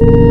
you